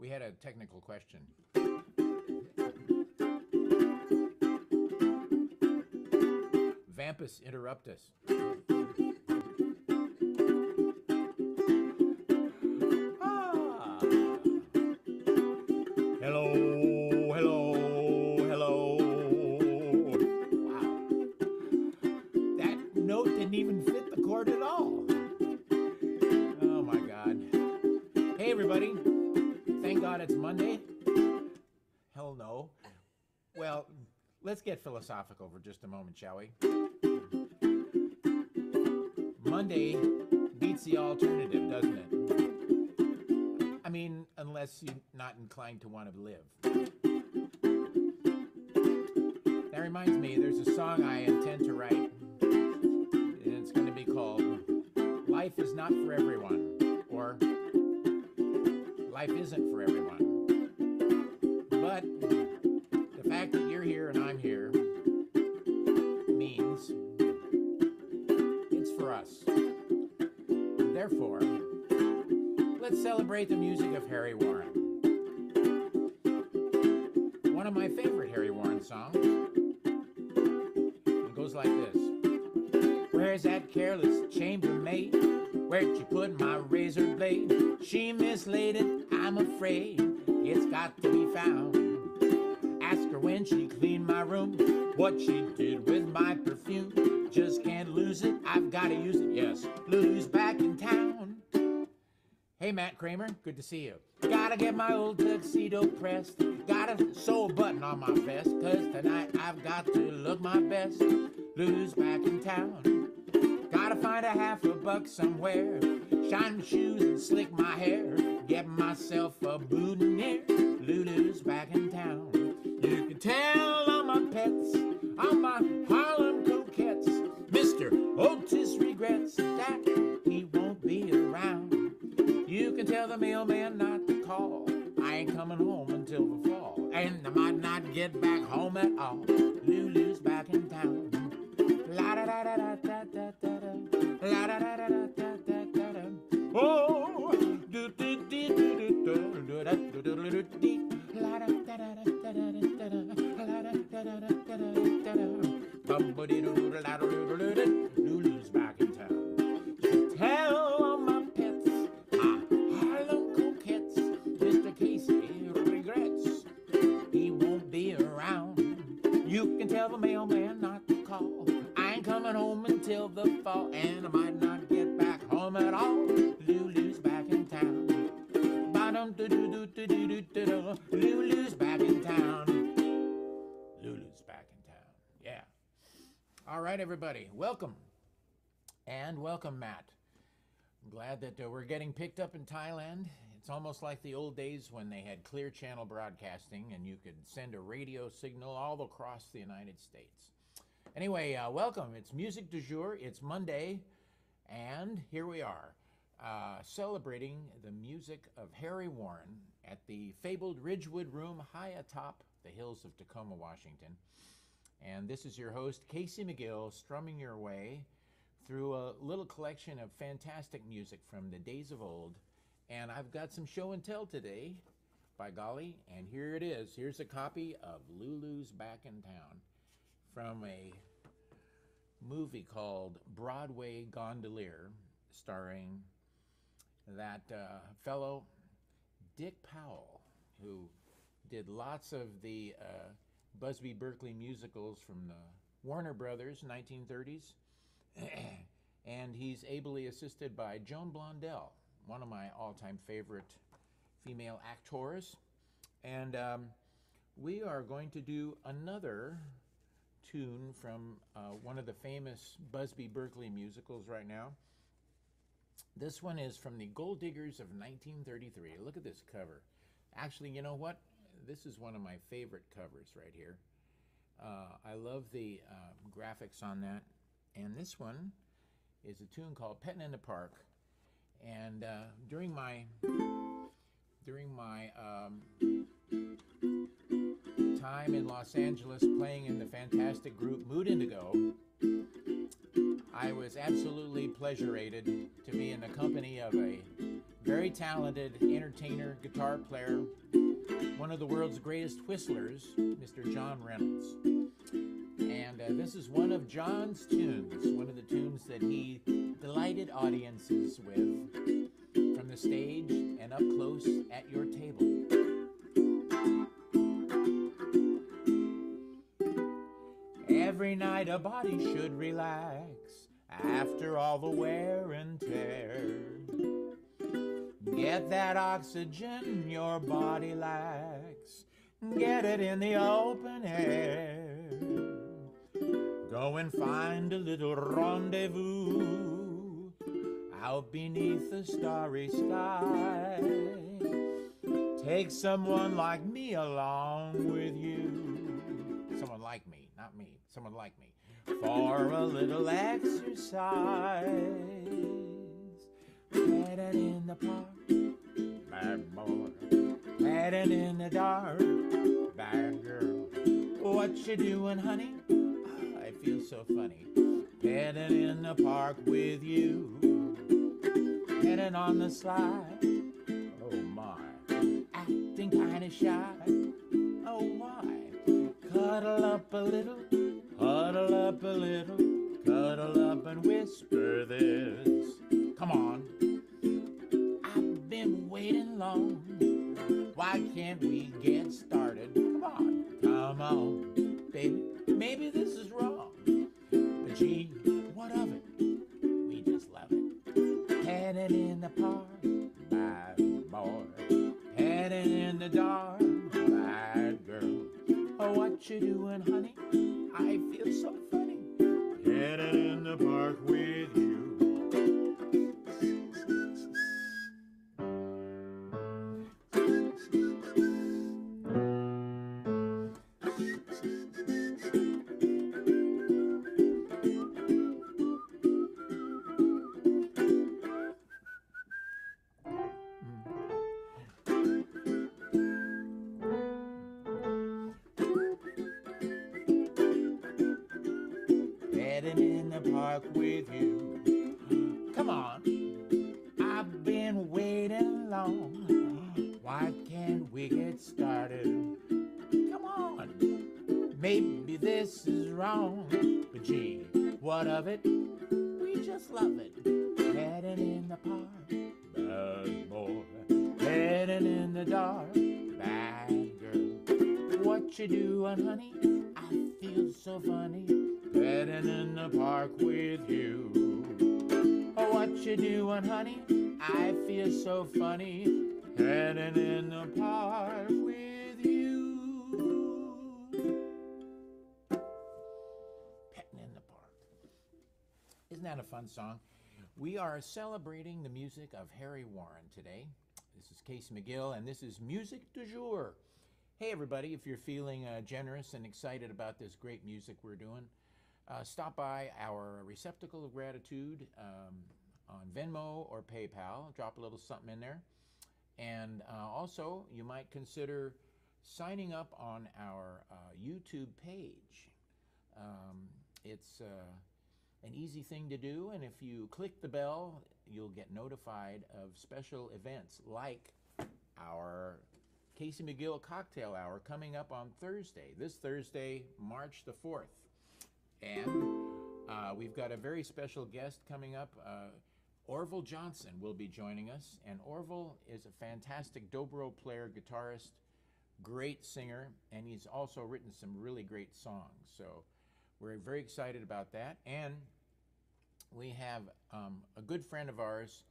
We had a technical question. Vampus interruptus. Ah. Philosophical for just a moment, shall we? Monday beats the alternative, doesn't it? I mean, unless you're not inclined to want to live. That reminds me, there's a song I intend to write, and it's going to be called Life is Not for Everyone, or Life Isn't for Everyone. But the fact that you're here and I'm us. Therefore, let's celebrate the music of Harry Warren. One of my favorite Harry Warren songs. It goes like this Where's that careless chambermaid? Where'd you put my razor blade? She mislaid it, I'm afraid. It's got to be found. Ask her when she cleaned my room, what she did with my perfume. Just I've gotta use it. Yes, Lulu's back in town. Hey, Matt Kramer, good to see you. Gotta get my old tuxedo pressed. Gotta sew a button on my vest, cause tonight I've got to look my best. Lulu's back in town. Gotta find a half a buck somewhere. Shine my shoes and slick my hair. Get myself a boutonniere. Lulu's back in town. You can tell regrets that he won't be around. You can tell the mailman not to call. I ain't coming home until the fall. And I might not get back home at all. Lulu's back in town. La da da da da da da da da. La da da da da da da da da. Oh, do do do do do do do do do do do da welcome. And welcome, Matt. I'm glad that uh, we're getting picked up in Thailand. It's almost like the old days when they had clear channel broadcasting and you could send a radio signal all across the United States. Anyway, uh, welcome. It's Music du Jour. It's Monday, and here we are uh, celebrating the music of Harry Warren at the fabled Ridgewood Room high atop the hills of Tacoma, Washington. And this is your host, Casey MacGill, strumming your way through a little collection of fantastic music from the days of old. And I've got some show and tell today, by golly, and here it is. Here's a copy of Lulu's Back in Town from a movie called Broadway Gondolier, starring that uh, fellow Dick Powell, who did lots of the uh, Busby Berkeley musicals from the Warner Brothers 1930s. and he's ably assisted by Joan Blondell, one of my all time favorite female actors. And um, we are going to do another tune from uh, one of the famous Busby Berkeley musicals right now. This one is from the Gold Diggers of 1933. Look at this cover. Actually, you know what? This is one of my favorite covers right here. Uh, I love the uh, graphics on that. And this one is a tune called Petting in the Park. And uh, during my during my um, time in Los Angeles playing in the fantastic group Mood Indigo, I was absolutely pleasurated to be in the company of a very talented entertainer, guitar player, the world's greatest whistlers, Mr. John Reynolds. And uh, this is one of John's tunes, one of the tunes that he delighted audiences with from the stage and up close at your table. Every night a body should relax after all the wear and tear. Get that oxygen your body lacks. Get it in the open air. Go and find a little rendezvous out beneath the starry sky. Take someone like me along with you. Someone like me, not me, someone like me. For a little exercise. Headed in the park, bad boy. Headed in the dark, bad girl. What you doing, honey? Ah, I feel so funny. Heading in the park with you. Heading on the slide. Oh my. Acting kinda shy. Oh why? Cuddle up a little. Huddle up a little. Cuddle up and whisper this. Come on. I've been waiting long. Why can't we get started? Come on. Come on, baby. Maybe this is wrong. But gee, what of it? We just love it. Heading in the park, bad boy. Heading in the dark, bad girl. Oh, what you doing, honey? I feel so funny. Heading in the park with you. Maybe this is wrong. But gee, what of it? We just love it. Heading in the park. Bad boy. Heading in the dark. Bad girl. What you doing, honey? I feel so funny. Heading in the park with you. What you doing, honey? I feel so funny. Heading in the park Isn't that a fun song? We are celebrating the music of Harry Warren today. This is Casey MacGill, and this is Music du Jour. Hey, everybody, if you're feeling uh, generous and excited about this great music we're doing, uh, stop by our receptacle of gratitude um, on Venmo or PayPal. Drop a little something in there. And uh, also, you might consider signing up on our uh, YouTube page. Um, it's uh, an easy thing to do, and if you click the bell, you'll get notified of special events like our Casey MacGill Cocktail Hour coming up on Thursday, this Thursday, March the 4th. And uh, we've got a very special guest coming up. Uh, Orville Johnson will be joining us. And Orville is a fantastic dobro player, guitarist, great singer, and he's also written some really great songs. So we're very excited about that. And we have um, a good friend of ours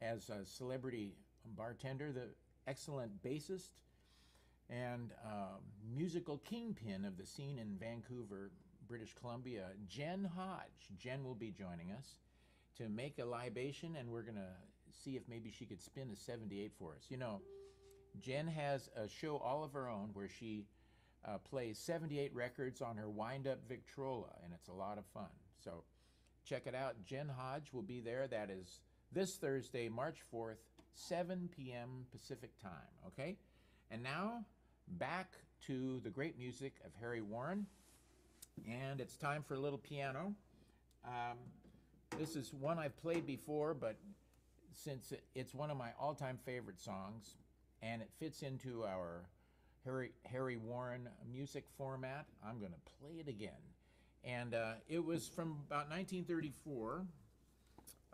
as a celebrity bartender, the excellent bassist and uh, musical kingpin of the scene in Vancouver, British Columbia, Jen Hodge. Jen will be joining us to make a libation, and we're going to see if maybe she could spin a 78 for us. You know, Jen has a show all of her own where she uh, plays 78 records on her wind up Victrola, and it's a lot of fun. So check it out. Jen Hodge will be there. That is this Thursday, March 4th, 7 p.m. Pacific time. Okay? And now back to the great music of Harry Warren. And it's time for a little piano. Um, this is one I've played before, but since it's one of my all-time favorite songs, and it fits into our Harry Harry Warren music format, I'm going to play it again. And uh, it was from about 1934.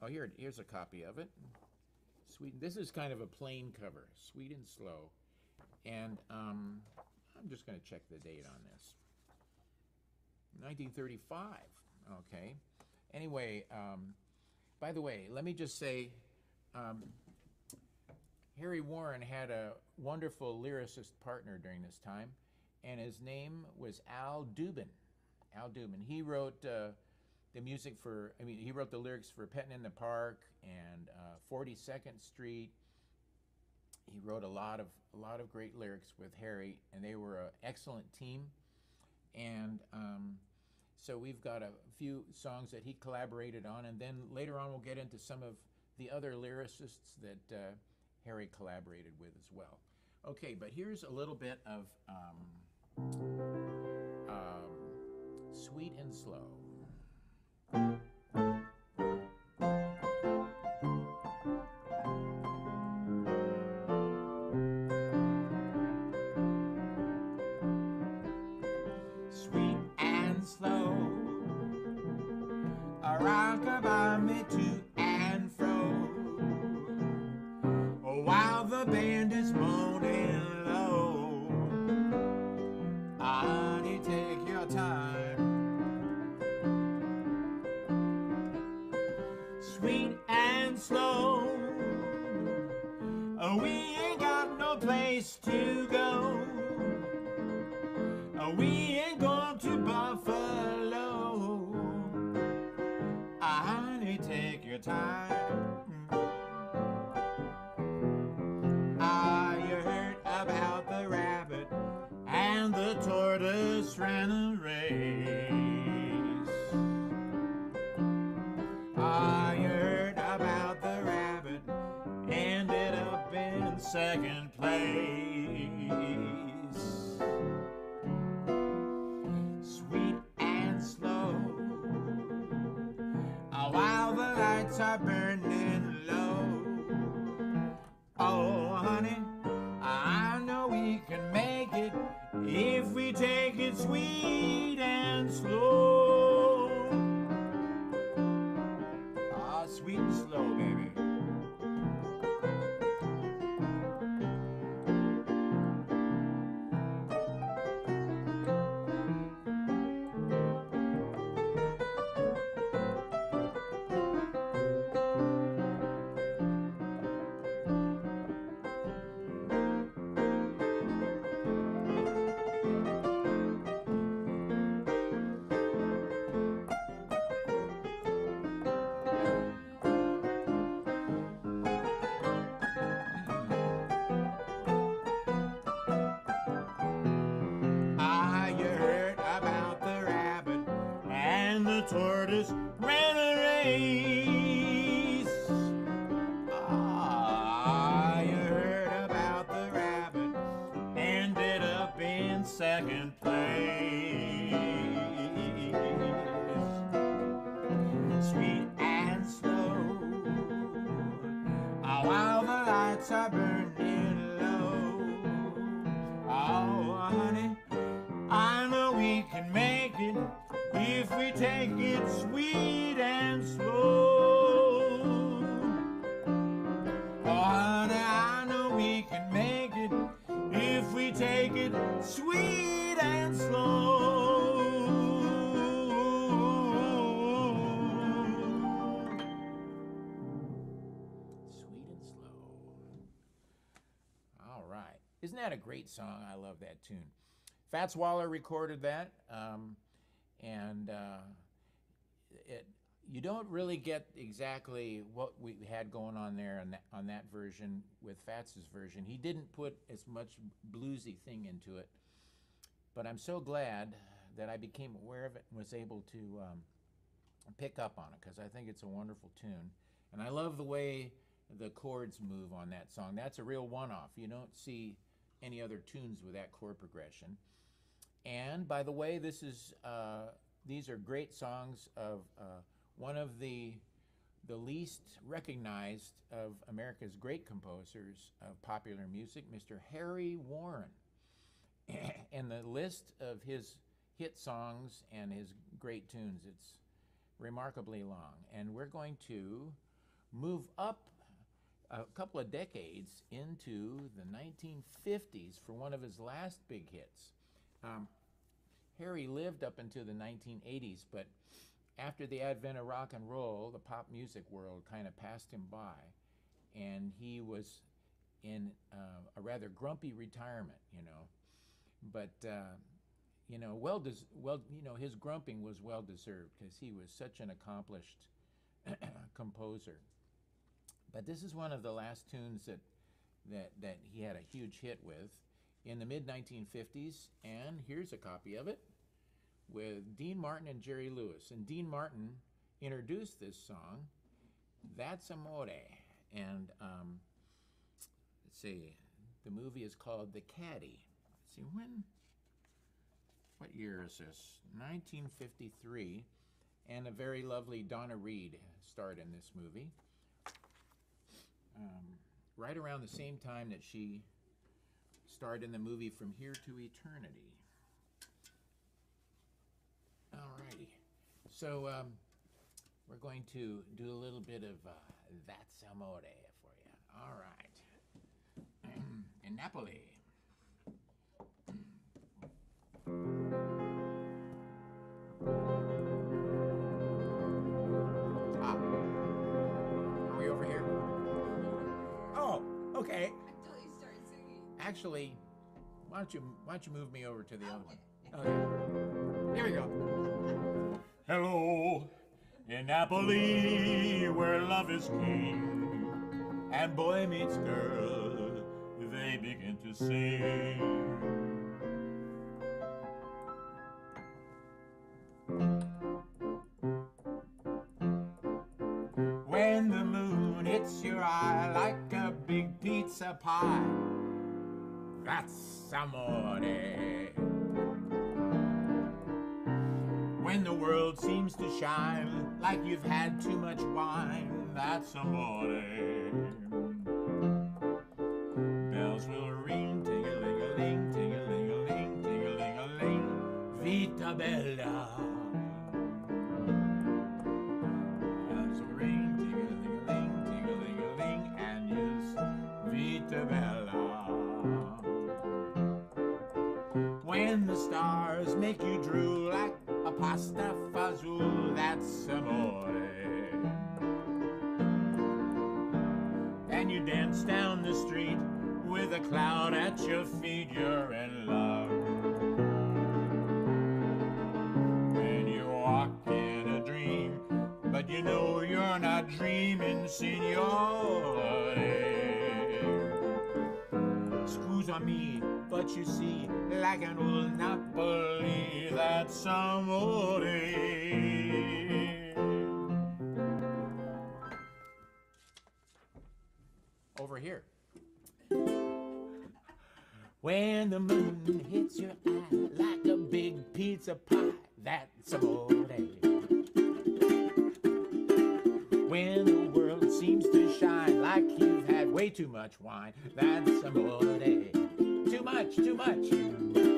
Oh, here, here's a copy of it. Sweet. This is kind of a plain cover, sweet and slow. And um, I'm just going to check the date on this. 1935. Okay. Anyway, um, by the way, let me just say, um, Harry Warren had a wonderful lyricist partner during this time, and his name was Al Dubin. Al Dubin. He wrote uh, the music for, I mean, he wrote the lyrics for Petting in the Park and uh, 42nd Street. He wrote a lot of a lot of great lyrics with Harry, and they were an excellent team. And um, so we've got a few songs that he collaborated on, and then later on we'll get into some of the other lyricists that uh, Harry collaborated with as well. Okay, but here's a little bit of um, um, Sweet and Slow. Oh, we ain't got no place to go. Oh, we ain't going to Buffalo. Ah, honey, take your time. Ah, you heard about the rabbit and the tortoise ran a sweet and slow. A Isn't that a great song? I love that tune. Fats Waller recorded that, um, and uh, it. You don't really get exactly what we had going on there on that, on that version with Fats's version. He didn't put as much bluesy thing into it, but I'm so glad that I became aware of it and was able to um, pick up on it because I think it's a wonderful tune, and I love the way the chords move on that song. That's a real one-off. You don't see any other tunes with that chord progression. And by the way, this is uh, these are great songs of uh, one of the the least recognized of America's great composers of popular music, Mr. Harry Warren. and the list of his hit songs and his great tunes, it's remarkably long. And we're going to move up a couple of decades into the 1950s for one of his last big hits. Um, Harry lived up until the 1980s, but after the advent of rock and roll, the pop music world kind of passed him by, and he was in uh, a rather grumpy retirement, you know. But uh, you know, well, des- well, you know, his grumping was well deserved because he was such an accomplished composer. But this is one of the last tunes that that that he had a huge hit with in the mid 1950s, and here's a copy of it with Dean Martin and Jerry Lewis. And Dean Martin introduced this song, That's Amore. And um, let's see, the movie is called The Caddy. Let's see, when, what year is this? 1953. And a very lovely Donna Reed starred in this movie. Um, right around the same time that she starred in the movie From Here to Eternity. Alrighty. So um, we're going to do a little bit of uh, That's Amore for you. All right. in Napoli. Okay. Until you start singing. Actually, why don't you why don't you move me over to the other one? Okay. Oh, Here we go. Hello, in Napoli, where love is king, and boy meets girl, they begin to sing. Pie, that's amore. When the world seems to shine like you've had too much wine, that's amore. Bells will ring, ting-a-ling-a-ling, ting-a-ling-a-ling, ting-a-ling-a-ling, Vita Bella. Over here. When the moon hits your eye like a big pizza pie, that's amore. When the world seems to shine like you've had way too much wine, that's amore. Too much, too much.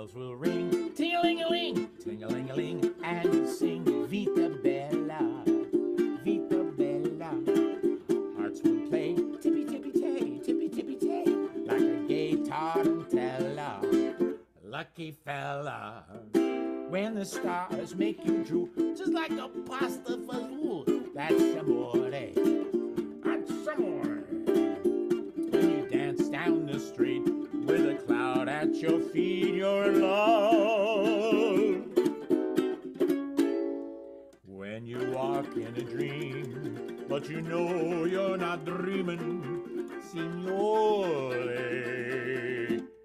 Bells will ring, ting-a-ling-a-ling, ting-a-ling-a-ling, and sing Vita Bella, Vita Bella. Hearts will play tippy tippy tay, tippy tippy tay, like a gay tarantella. Lucky fella. When the stars make you drool, just like a pasta fazool. That's amore. That's amore. When you dance down the street your feet, you're in love. When you walk in a dream, but you know you're not dreaming, signore.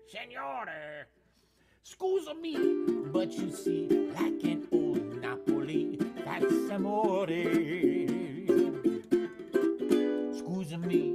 Signore. Scusa me, but you see, like an old Napoli, that's amore. Scusa me,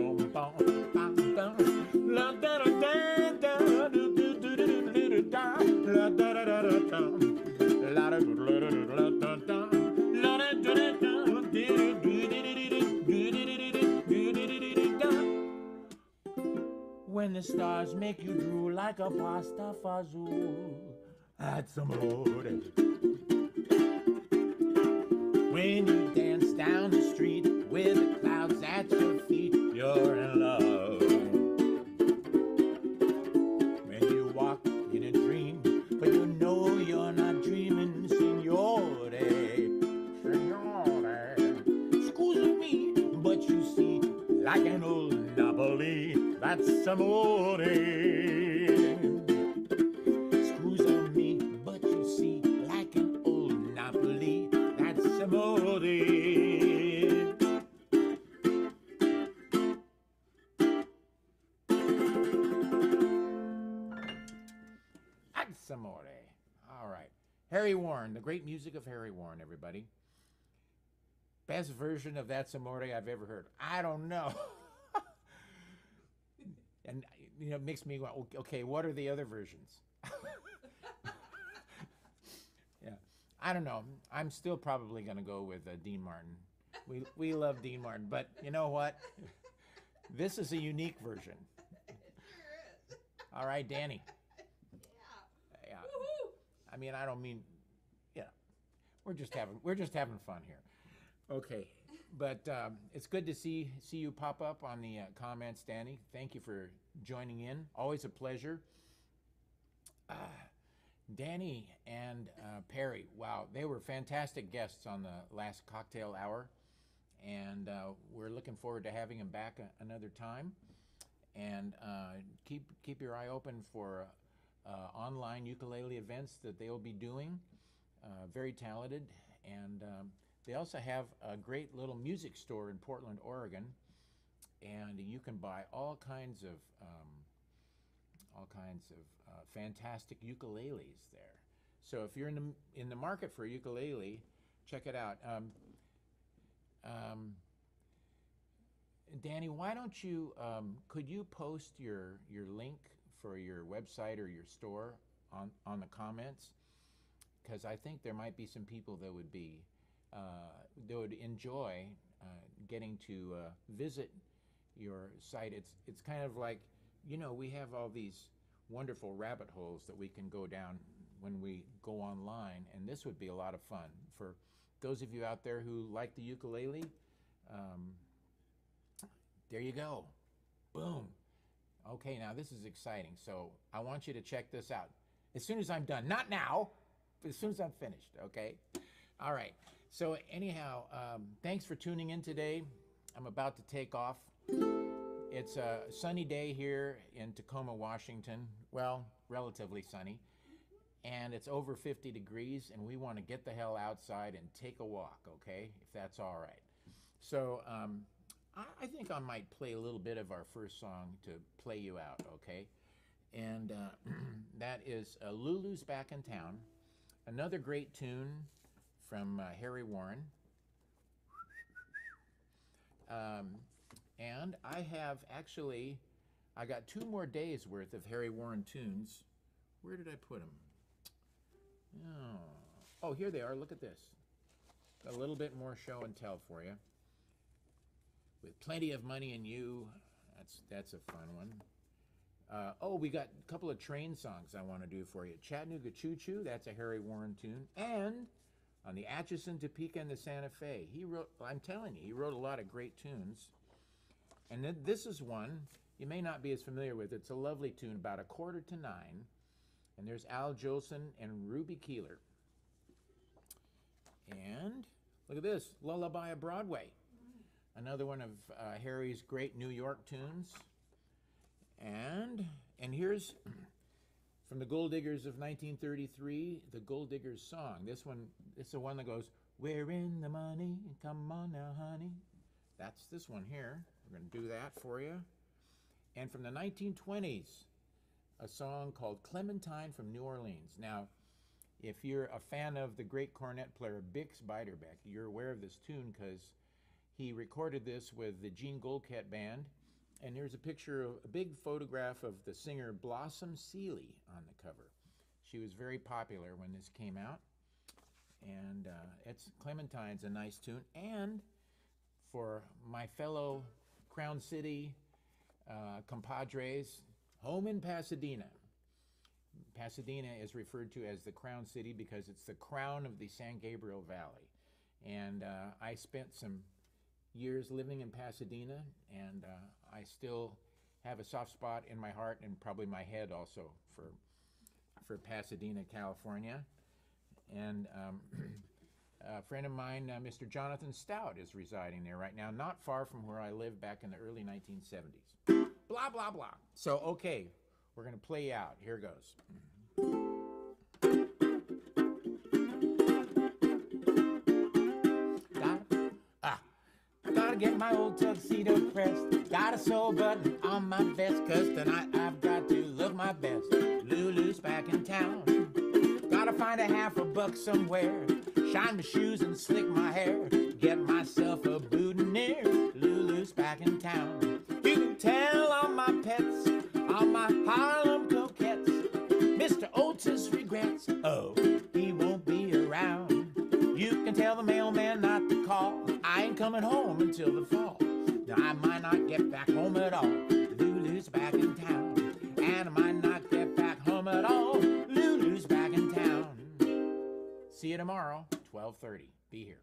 stars make you drool like a pasta fazool, that's amore. When you dance down the street with the clouds at your feet, you're amore. Excuse me, but you see, like an old Napoli, that's amore. That's amore. All right. Harry Warren, the great music of Harry Warren, everybody. Best version of That's Amore I've ever heard. I don't know. and, you know, makes me go, okay, what are the other versions? yeah. I don't know. I'm still probably going to go with uh, Dean Martin. We, we love Dean Martin, but you know what? This is a unique version. All right, Danny. Yeah. Woo hoo! I mean, I don't mean, yeah. We're just having we're just having fun here. Okay, but um, it's good to see see you pop up on the uh, comments, Danny. Thank you for joining in. Always a pleasure. Uh, Danny and uh, Perry, wow, they were fantastic guests on the last cocktail hour, and uh, we're looking forward to having them back a- another time. And uh, keep keep your eye open for uh, online ukulele events that they'll be doing. Very talented, and um, they also have a great little music store in Portland, Oregon, and you can buy all kinds of um, all kinds of uh, fantastic ukuleles there. So if you're in the in the market for a ukulele, check it out. Um, um, Danny, why don't you um, could you post your your link for your website or your store on on the comments? Because I think there might be some people that would be uh, that would enjoy uh, getting to uh, visit your site. It's it's kind of like you know we have all these wonderful rabbit holes that we can go down when we go online, and this would be a lot of fun for those of you out there who like the ukulele. Um, there you go. Boom. Okay, now this is exciting. So I want you to check this out as soon as I'm done. Not now, but as soon as I'm finished. Okay. All right. So anyhow, um, thanks for tuning in today. I'm about to take off. It's a sunny day here in Tacoma, Washington. Well, relatively sunny. And it's over 50 degrees, and we want to get the hell outside and take a walk, okay? If that's all right. So, um, I, I think I might play a little bit of our first song to play you out, okay? And uh, that is uh, Lulu's Back in Town, another great tune from uh, Harry Warren. Um, and I have actually, I got two more days worth of Harry Warren tunes. Where did I put them? Oh, oh, here they are. Look at this. A little bit more show and tell for you. With plenty of money in you, that's that's a fun one. Uh, oh, we got a couple of train songs I want to do for you. Chattanooga Choo Choo, that's a Harry Warren tune, and on the Atchison, Topeka, and the Santa Fe. He wrote. I'm telling you, he wrote a lot of great tunes. And then this is one you may not be as familiar with. It's a lovely tune, about a quarter to nine. And there's Al Jolson and Ruby Keeler. And look at this Lullaby of Broadway. Another one of uh, Harry's great New York tunes. And and here's from the Gold Diggers of 1933, the Gold Diggers song. This one, it's the one that goes, "We're in the money, come on now, honey." That's this one here. We're going to do that for you. And from the 1920s, a song called Clementine from New Orleans. Now, if you're a fan of the great cornet player Bix Beiderbecke, you're aware of this tune because he recorded this with the Jean Goldkette Band. And here's a picture of a big photograph of the singer Blossom Seeley on the cover. She was very popular when this came out. And uh, it's Clementine's a nice tune. And for my fellow Crown City uh, compadres, home in Pasadena. Pasadena is referred to as the Crown City because it's the crown of the San Gabriel Valley. And uh, I spent some years living in Pasadena, and uh, I still have a soft spot in my heart and probably my head also for for Pasadena, California. And um, a friend of mine, uh, Mr. Jonathan Stout, is residing there right now, not far from where I lived back in the early 1970s. Blah, blah, blah. So, okay, we're going to play out. Here goes. Ah, gotta get my old tuxedo pressed. Got a sew button on my vest, cause tonight I've got to look my best. Lulu's back in town. Find a half a buck somewhere. Shine my shoes and slick my hair. Get myself a boutonniere. Lulu's back in town. You can tell all my pets, all my Harlem coquettes. Mr. Otis regrets, oh, he won't be around. You can tell the mailman not to call. I ain't coming home until the fall. Now, I might not get back home at all. See you tomorrow, 12:30. Be here.